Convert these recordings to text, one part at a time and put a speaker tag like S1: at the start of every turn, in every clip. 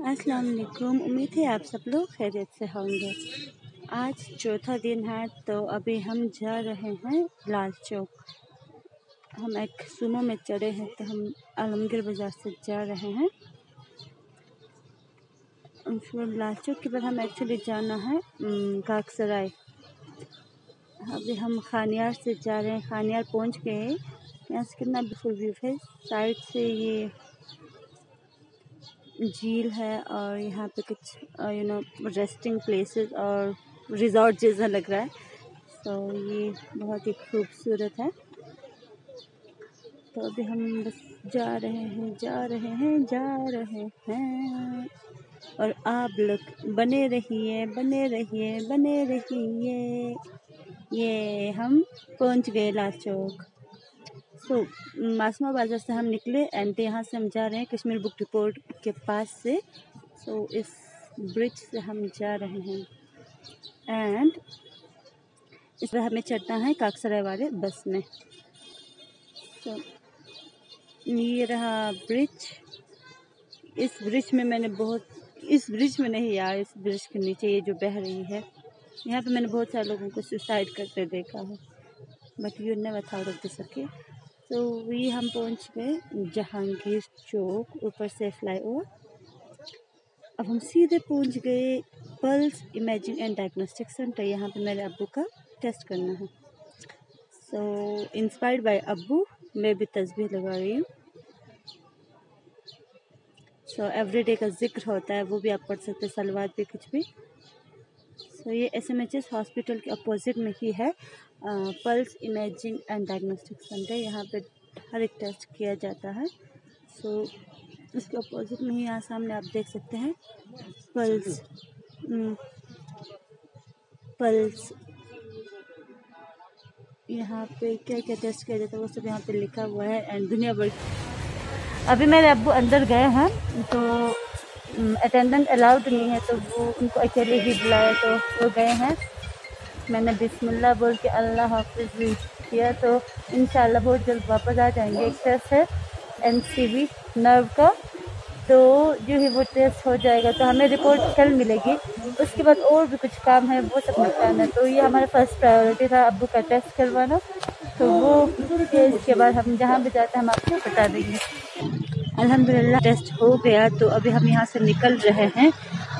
S1: अस्सलाम वालेकुम उम्मीद है आप सब लोग खैरियत से होंगे। आज चौथा दिन है तो अभी हम जा रहे हैं लाल चौक। हम एक सुमो में चढ़े हैं तो हम आलमगीर बाज़ार से जा रहे हैं। लाल चौक के बाद हम एक्चुअली जाना है काकसराय। अभी हम खानियार से जा रहे हैं। खानियार पहुँच गए। यहाँ से कितना बिल्कुल व्यू है। साइड से ये झील है और यहाँ पे कुछ यू नो रेस्टिंग प्लेसेस और रिजॉर्ट जैसा लग रहा है। तो ये बहुत ही खूबसूरत है। तो अभी हम बस जा रहे हैं, जा रहे हैं, जा रहे हैं। और आप लोग बने रहिए बने रहिए बने रहिए। ये हम पहुँच गए लाल चौक। सो मासमा बाज़ार से हम निकले एंड यहाँ से हम जा रहे हैं कश्मीर बुक डिपोट के पास से। सो so, इस ब्रिज से हम जा रहे हैं। एंड इस पर हमें चढ़ना है काकसराय वाले बस में। तो so, ये रहा ब्रिज इस ब्रिज में मैंने बहुत इस ब्रिज में नहीं यार इस ब्रिज के नीचे ये जो बह रही है। यहाँ पे मैंने बहुत सारे लोगों को सुसाइड करते देखा है। But you never thought of this okay तो वही हम पहुँच गए जहांगीर चौक, ऊपर से फ्लाई ओवर अब हम सीधे पहुँच गए Pulse imaging and diagnostic centre यहाँ पे मेरे अबू का टेस्ट करना है। सो इंस्पायर्ड बाय अबू मैं भी तस्वीर लगा रही हूँ। सो एवरीडे का ज़िक्र होता है, वो भी आप पढ़ सकते सलवार भी कुछ भी। सो ये S M H S hospital के अपोजिट में ही है। Pulse imaging and diagnostic centre यहाँ पे हर एक टेस्ट किया जाता है। सो so, इसके अपोजिट में ही यहाँ सामने आप देख सकते हैं पल्स पल्स यहाँ पे क्या क्या टेस्ट किया जाता है वो सब यहाँ पे लिखा हुआ है एंड दुनिया भर अभी मेरे अब्बू अंदर गए हैं तो अटेंडेंट अलाउड नहीं है तो वो उनको अकेले ही बुलाया तो वो गए हैं। मैंने बिस्मिल्लाह बोल के अल्लाह हाफिज किया तो इन बहुत जल्द वापस आ जाएँगे। एक टेस्ट है एन नर्व का। तो जो ही वो टेस्ट हो जाएगा तो हमें रिपोर्ट कल मिलेगी। उसके बाद और भी कुछ काम है, वो सब निपटाना तो ये हमारा फ़र्स्ट प्रायोरिटी था अब्बू का टेस्ट करवाना। तो वो इसके बाद हम जहाँ भी जाते हैं, हम आपको बता देंगे। अल्हम्दुलिल्लाह, टेस्ट हो गया तो अभी हम यहाँ से निकल रहे हैं।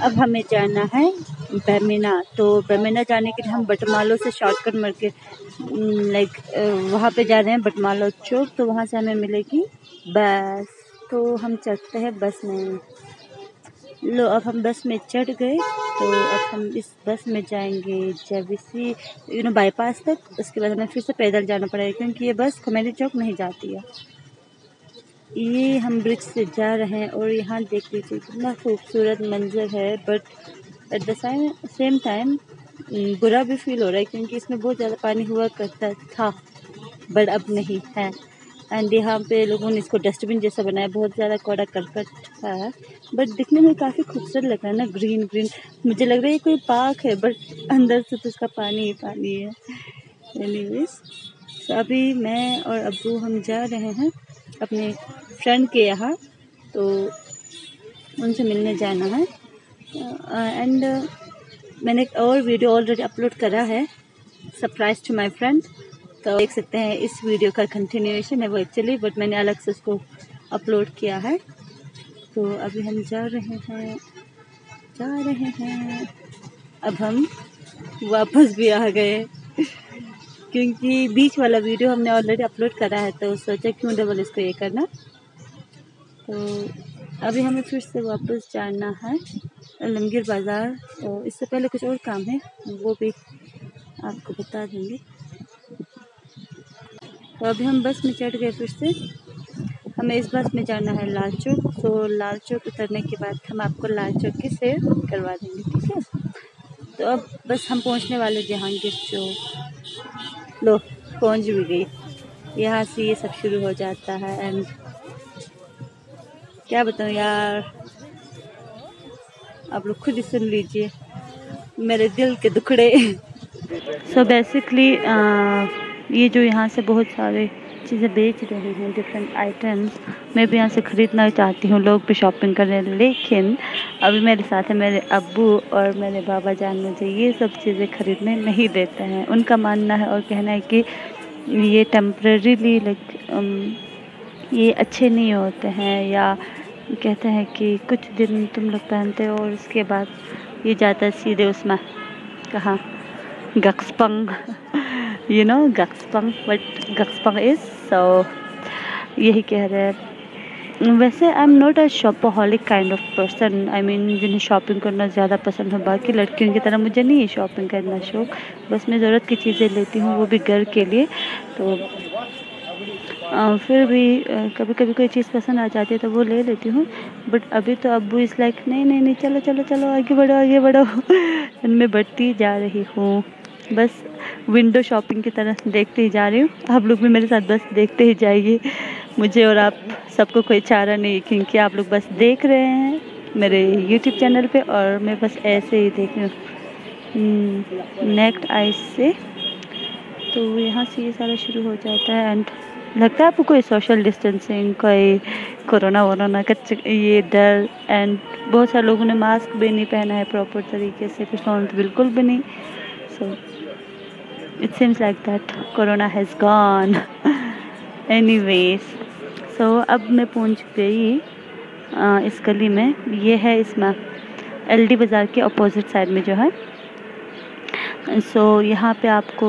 S1: अब हमें जाना है बेमिना तो बेमिना जाने के लिए हम बटमालो से शॉर्टकट मर के लाइक वहाँ पे जा रहे हैं बटमालो चौक तो वहाँ से हमें मिलेगी बस। तो हम चढ़ते हैं बस में। लो, अब हम बस में चढ़ गए तो अब हम इस बस में जाएँगे जब इसी यू नो बाईपास तक। उसके बाद हमें फिर से पैदल जाना पड़ेगा, क्योंकि ये बस कमेरी चौक नहीं जाती है। ये हम ब्रिज से जा रहे हैं और यहाँ देख लीजिए कितना खूबसूरत मंजर है but at the same time बुरा भी फील हो रहा है क्योंकि इसमें बहुत ज़्यादा पानी हुआ करता था बट अब नहीं है। एंड यहाँ पे लोगों ने इसको डस्टबिन जैसा बनाया, बहुत ज़्यादा कौड़ा करकट है बट दिखने में काफ़ी खूबसूरत लग रहा है ना ग्रीन ग्रीन मुझे लग रहा है ये कोई पार्क है बट अंदर से तो इसका पानी ही पानी है। एनीवेज तो अभी मैं और अबू हम जा रहे हैं। अपने फ्रेंड के यहाँ तो उनसे मिलने जाना है। एंड uh, uh, मैंने एक और वीडियो ऑलरेडी अपलोड करा है सरप्राइज़ टू माय फ्रेंड तो देख सकते हैं इस वीडियो का कंटिन्यूएशन है वो एक्चुअली बट मैंने अलग से उसको अपलोड किया है। तो अभी हम जा रहे हैं जा रहे हैं। अब हम वापस भी आ गए। क्योंकि बीच वाला वीडियो हमने ऑलरेडी अपलोड करा है तो सोचा क्यों डबल इसको ये करना। तो अभी हमें फिर से वापस जाना है लमगिर बाज़ार तो इससे पहले कुछ और काम है, वो भी आपको बता देंगे। तो अभी हम बस में चढ़ गए फिर से। हमें इस बस में जाना है लाल चौक तो लाल चौक उतरने के बाद हम आपको लाल चौक की सैर करवा देंगे, ठीक है? तो अब बस हम पहुँचने वाले जहांगीर चौक। लो पहुँच भी गई। यहाँ से ये सब शुरू हो जाता है एंड क्या बताऊँ यार। आप लोग खुद ही सुन लीजिए। मेरे दिल के दुखड़े। सो बेसिकली ये जो यहाँ से बहुत सारे चीज़ें बेच रहे हैं डिफरेंट आइटम्स मैं भी यहाँ से ख़रीदना चाहती हूँ, लोग भी शॉपिंग कर रहे हैं, लेकिन अभी मेरे साथ है, मेरे अबू और मेरे बाबा जान मुझे ये सब चीज़ें ख़रीदने नहीं देते हैं। उनका मानना है और कहना है कि ये टेम्प्रेरीली लाइक ये अच्छे नहीं होते हैं, या कहते हैं कि कुछ दिन तुम लोग पहनते हो और उसके बाद ये जाता है सीधे उसमें, कहाँ? गक्सपंग। यू नो गक्सपंग वट गक्सपंग इज़ सो यही कह रहे हैं। वैसे I am not a shopaholic kind of person I mean जिन्हें शॉपिंग करना ज़्यादा पसंद है, बाकी लड़कियों की तरह मुझे नहीं है शॉपिंग करना शौक। बस मैं ज़रूरत की चीज़ें लेती हूँ, वो भी घर के लिए। तो फिर भी कभी कभी कोई चीज़ पसंद आ जाती है तो वो ले लेती हूँ। बट अभी तो अबू इस लाइक नहीं नहीं नहीं, चलो चलो चलो, आगे बढ़ो आगे बढ़ो। मैं बढ़ती जा रही हूँ। बस विंडो शॉपिंग की तरह देखते ही जा रही हूँ। आप लोग भी मेरे साथ बस देखते ही जाइए। मुझे और आप सबको कोई चारा नहीं क्योंकि आप लोग बस देख रहे हैं मेरे यूट्यूब चैनल पे और मैं बस ऐसे ही देख रही हूँ। नेक्ट हम्म, आइस से। तो यहाँ से ये सारा शुरू हो जाता है एंड लगता है आपको कोई सोशल डिस्टेंसिंग कोई कोरोना वोरोना का ये डर एंड बहुत सारे लोगों ने मास्क भी नहीं पहना है प्रॉपर तरीके से कुछ लोगों तो बिल्कुल भी नहीं। So it seems like that corona has gone anyways so अब मैं पहुँच गई इस गली में। ये है इसमें एल डी बाज़ार के अपोजिट साइड में जो है। सो so, यहाँ पे आपको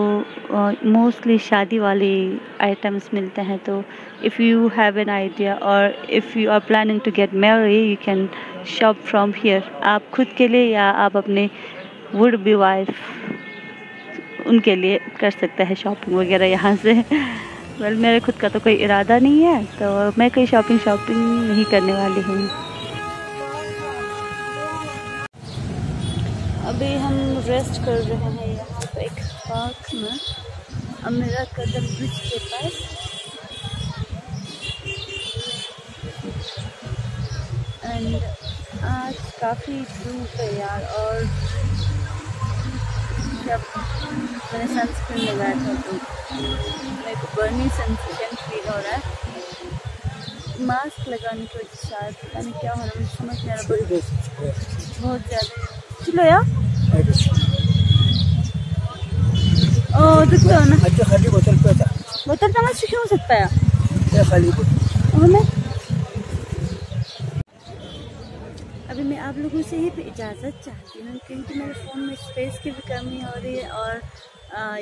S1: मोस्टली uh, शादी वाली आइटम्स मिलते हैं। तो if you have an idea और if you are planning to get marry you can shop from here आप खुद के लिए या आप अपने वुड बी वाइफ उनके लिए कर सकता है शॉपिंग वगैरह यहाँ से। वेल well, मेरे खुद का तो कोई इरादा नहीं है तो मैं कोई शॉपिंग शॉपिंग नहीं करने वाली हूँ। अभी हम रेस्ट कर रहे हैं यहाँ पे एक पार्क में अमेरा कदम ब्रिज के पास। एंड आज काफ़ी धूप है यार और जब मैंने सनस्क्रीन लगाया था तो मेरे को बर्नी सनस्क्रीन फील हो रहा है। मास्क लगाने की वजह शायद पता नहीं क्या हो रहा है मुझे समझ नहीं आ रहा बहुत ज़्यादा। चलो यार। ओ दुखतो ना। अच्छा खाली बोतल पे था। बोतल तो मत क्यों सकता है। ये खाली बोतल? अभी आप लोगों से ही इजाज़त चाहती हूँ क्योंकि मेरे फ़ोन में स्पेस की भी कमी हो रही है और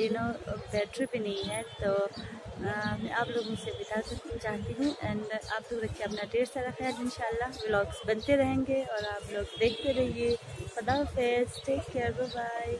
S1: यू नो बैटरी भी नहीं है तो आ, मैं आप लोगों से विदा चाहती हूँ एंड आप लोग रखिए अपना ढेर सारा ख्याल शाला व्लॉग्स बनते रहेंगे और आप लोग देखते रहिए। खुदा टेक केयर बाय